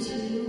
to